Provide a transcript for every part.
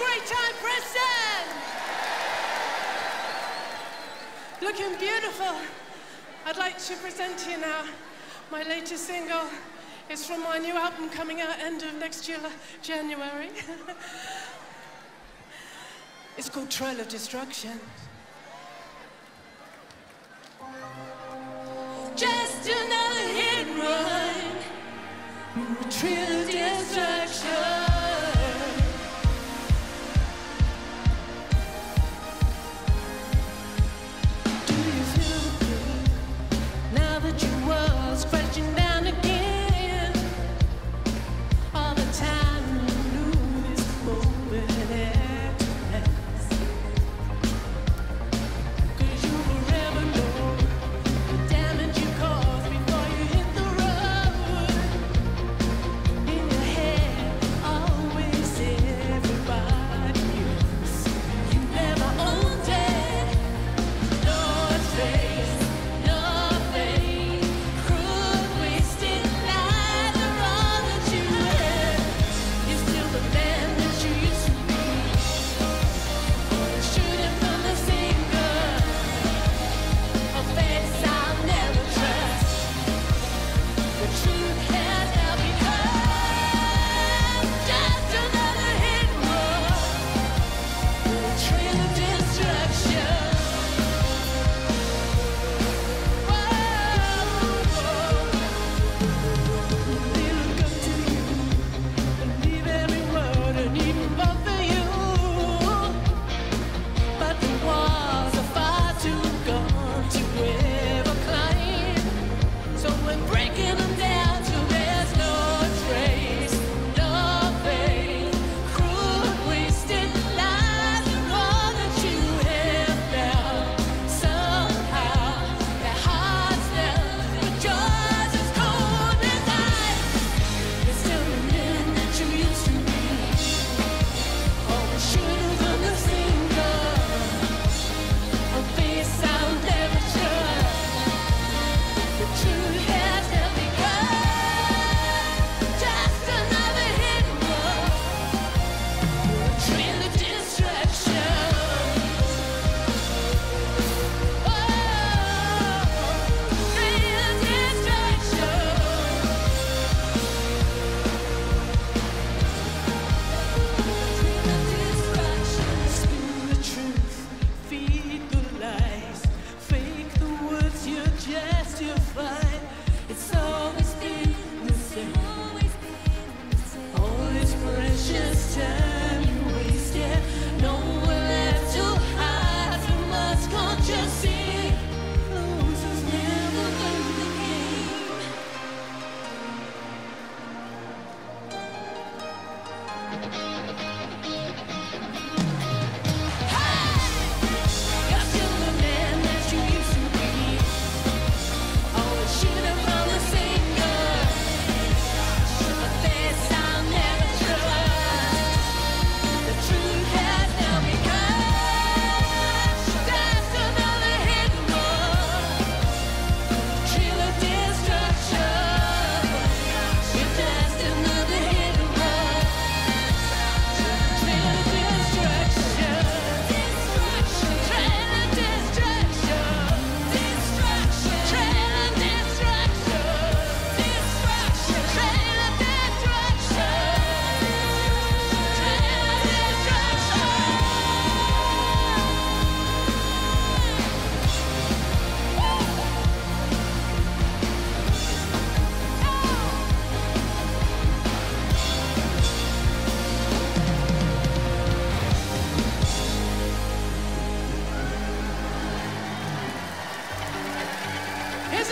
great time, Preston! Looking beautiful. I'd like to present to you now my latest single. It's from my new album coming out end of next year, January. it's called Trail of Destruction. Just another hit run, trail of destruction.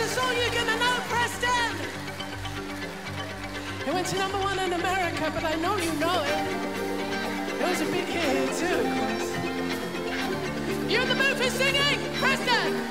That's all you're gonna know, Preston! It went to number one in America, but I know you know it. It was a big hit too, of course. You in the mood singing, Preston?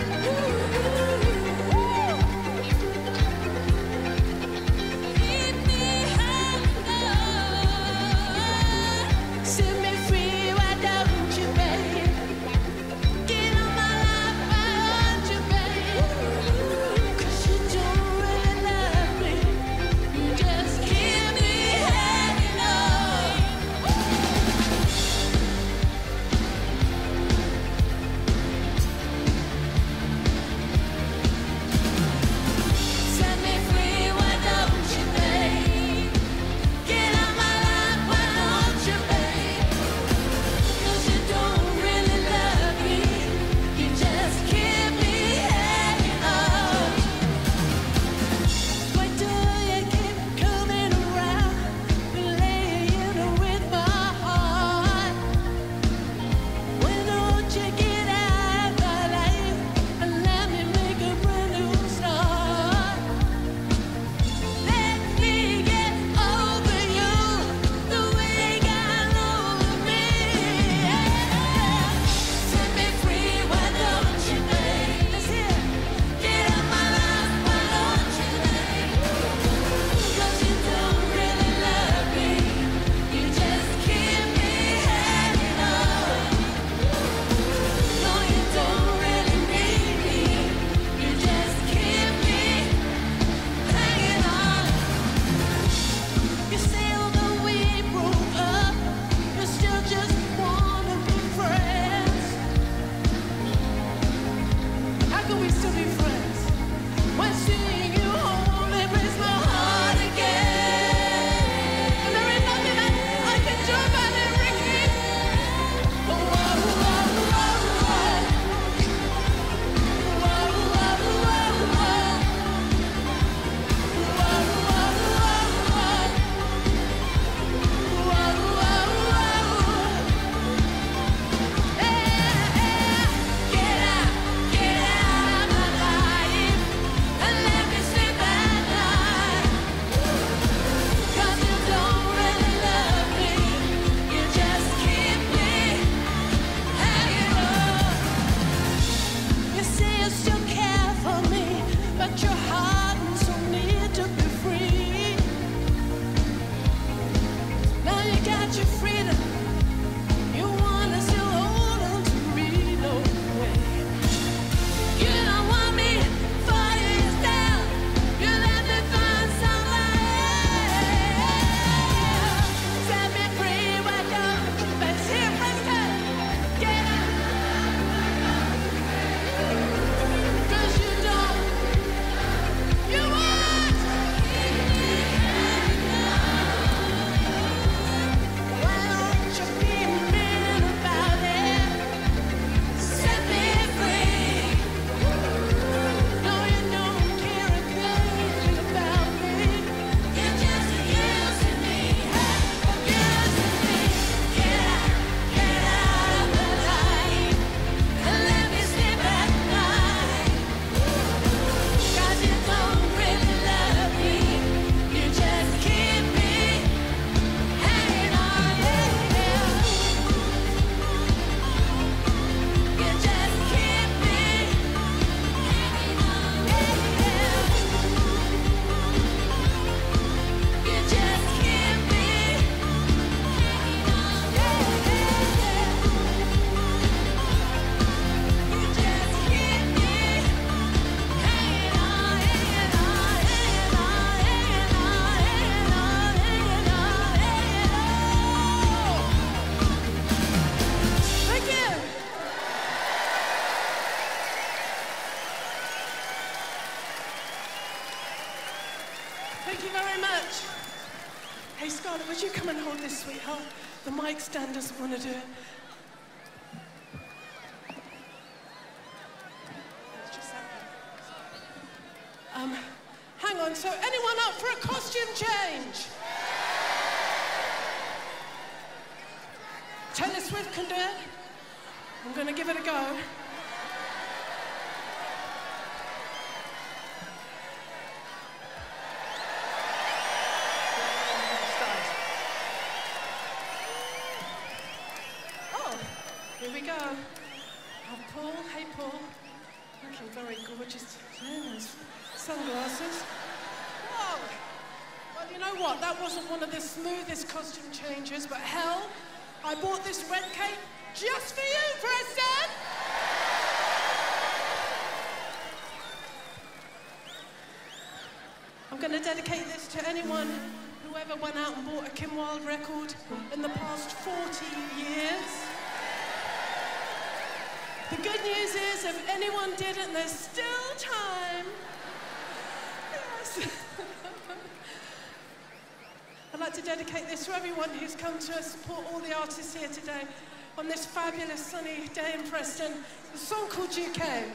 you come and hold this, sweetheart? The mic stand doesn't want to do it. You know what? That wasn't one of the smoothest costume changes, but hell, I bought this red cape just for you, Preston! I'm going to dedicate this to anyone who ever went out and bought a Kim Wilde record in the past 40 years. The good news is, if anyone didn't, there's still time. I'd like to dedicate this to everyone who's come to support all the artists here today on this fabulous sunny day in Preston. The song called You Someone